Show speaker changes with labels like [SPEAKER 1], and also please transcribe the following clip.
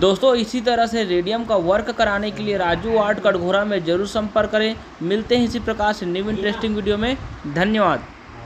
[SPEAKER 1] दोस्तों इसी तरह से रेडियम का वर्क कराने के लिए राजू आर्ट कटघोरा में ज़रूर संपर्क करें। मिलते हैं इसी प्रकार से न्यू इंटरेस्टिंग वीडियो में। धन्यवाद।